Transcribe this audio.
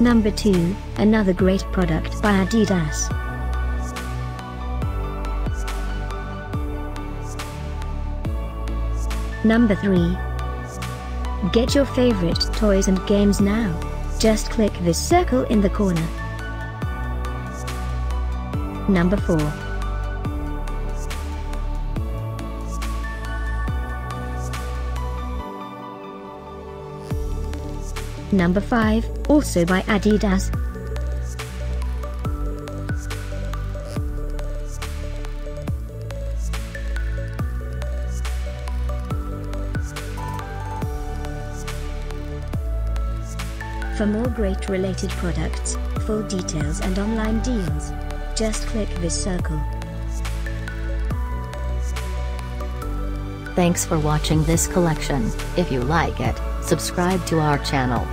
Number 2, another great product by Adidas. Number 3. Get your favorite toys and games now. Just click this circle in the corner. Number 4. Number 5, also by Adidas. For more great related products, full details and online deals, just click this circle. Thanks for watching this collection. If you like it, subscribe to our channel.